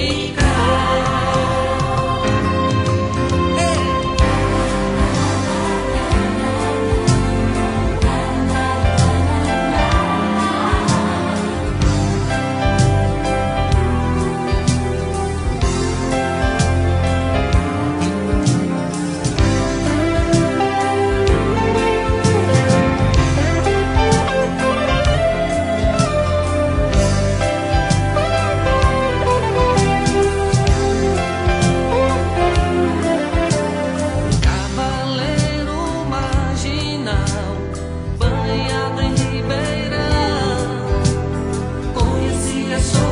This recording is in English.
Because so